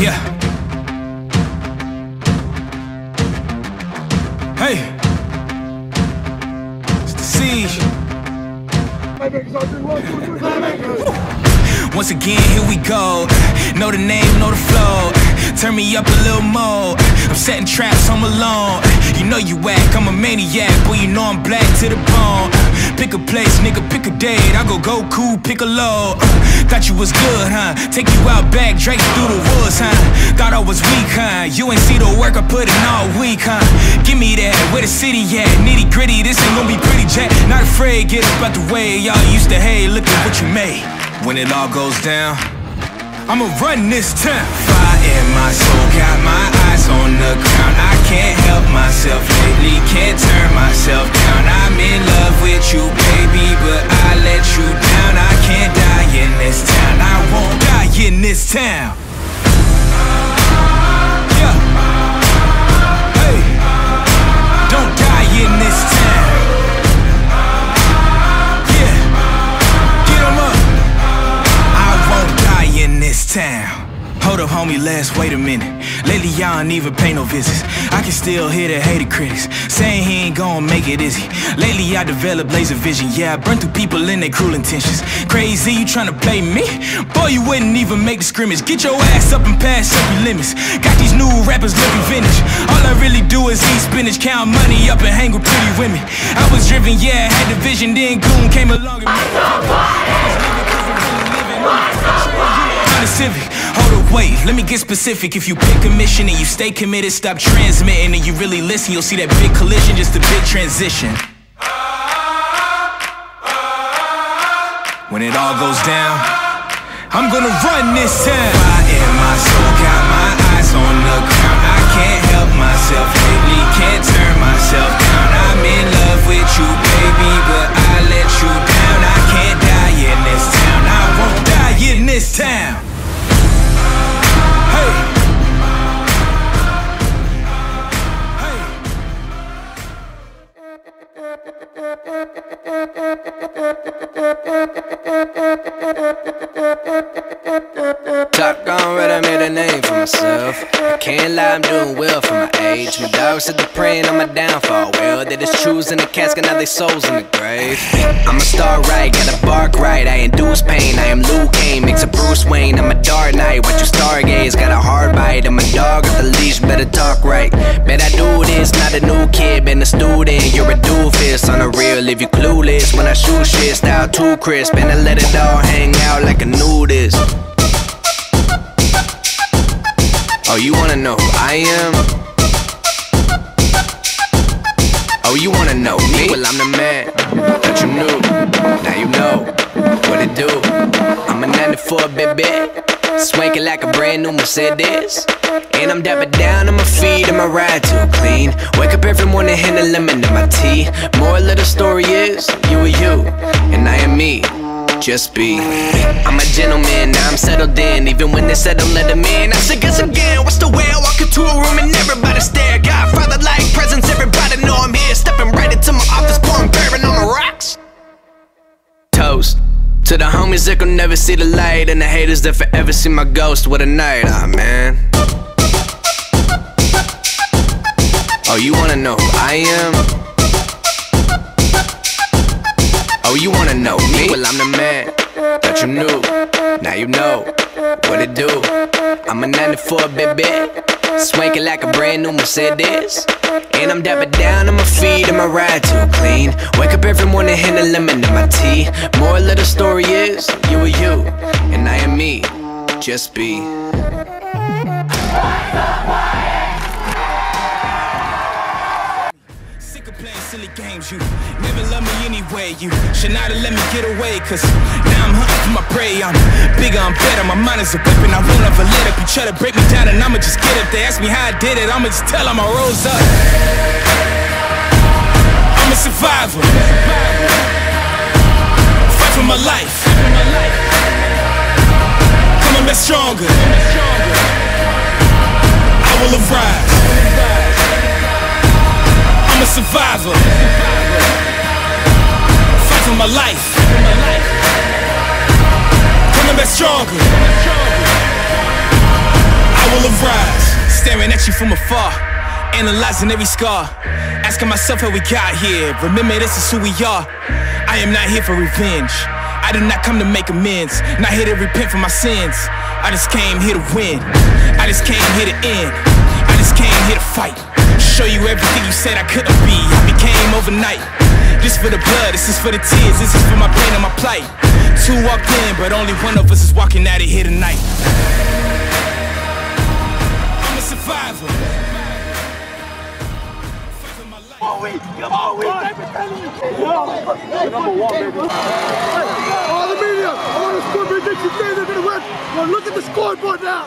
Yeah. Hey. It's the siege. Once again, here we go. Know the name, know the flow. Turn me up a little more. I'm setting traps, I'm alone. You know you whack, I'm a maniac. Boy, you know I'm black to the bone. Pick a place, nigga, pick a date. I go go cool, pick a low. Thought you was good, huh? Take you out back, Drake through the woods, huh? Thought I was weak, huh? You ain't see the work I put in all week, huh? Give me that, where the city at? Nitty gritty, this ain't gonna be pretty, Jack. Not afraid, get up out the way. Y'all used to, hey, look at what you made. When it all goes down, I'ma run this town. Fire in my soul, got my eyes on the ground. I can't help myself lately, can't turn myself down. I'm town. Hold up, homie, let's wait a minute. Lately, y'all don't even pay no visits. I can still hear the hater critics saying he ain't gonna make it, is he? Lately, I developed laser vision. Yeah, I burn through people in their cruel intentions. Crazy, you tryna play me? Boy, you wouldn't even make the scrimmage. Get your ass up and pass up your limits. Got these new rappers looking vintage. All I really do is eat spinach, count money up, and hang with pretty women. I was driven, yeah, I had the vision. Then Goon came along and Honda Civic. Hold up, wait, let me get specific. If you pick a mission and you stay committed, stop transmitting, and you really listen, you'll see that big collision, just a big transition. When it all goes down, I'm gonna run this town. Fire in my soul, got my eyes on the ground. I can't help myself lately, can't turn myself down. Shotgun red, I made a name for myself. I can't lie, I'm doing well for my age. My dog said they're praying on my downfall. Well, they just choose in the casket, now they souls in the grave. I'm a star right, gotta bark right. I induce pain, I am Luke Kane, mix a Bruce Wayne. I'm a dark knight, watch you stargaze. Got a hard bite, I'm a dog at the leash, better talk right. Bet I do this, not a new kid, been a student. You're a doofus, on real if you clueless. When I shoot shit, style too crisp, and I let it all hang out like a nudist. Oh, you wanna know who I am? Oh, you wanna know me? Well, I'm the man that you knew. Now you know what it do. I'm a 94 baby. Swanking like a brand new Mercedes. And I'm dapping down on my feet and my ride too clean. Wake up every morning and a lemon in my tea. Moral of the story is you are you, and I am me just be. I'm a gentleman, now I'm settled in. Even when they said don't let them in, I said guess again. What's the way I walk into a room and everybody stare? Godfather like presence, everybody know I'm here. Stepping right into my office, pouring bearing on the rocks. Toast. To the homies that could never see the light, and the haters that forever see my ghost. What a night, ah man. Oh, you wanna know who I am? Oh, you wanna know me? Well, I'm the man that you knew. Now you know what it do. I'm a 94 baby. Swanking like a brand new Mercedes. And I'm dapping down on my feet and my ride too clean. Wake up every morning and a lemon in my tea. Moral of the story is you are you, and I am me. Just be. Silly games, you never love me anyway. You should not have let me get away, cause now I'm hunting for my prey. I'm bigger, I'm better, my mind is a weapon. I won't ever let up. You try to break me down, and I'ma just get up. They ask me how I did it, I'ma just tell them I rose up. I'm a survivor. Fight for my life. Coming back stronger. I will arise. Survivor. Fight for my life. Coming back stronger. I will arise. Staring at you from afar, analyzing every scar. Asking myself how we got here. Remember, this is who we are. I am not here for revenge. I did not come to make amends. Not here to repent for my sins. I just came here to win. I just came here to end. I just came here to fight. Show you everything you said I couldn't be. I became overnight. This for the blood, this is for the tears, this is for my pain and my plight. Two walked in, but only one of us is walking out of here tonight. I'm a survivor. All all week, I've been you. Number one, baby. All the media, I want to score prediction. They're gonna win. Well, look at the scoreboard now.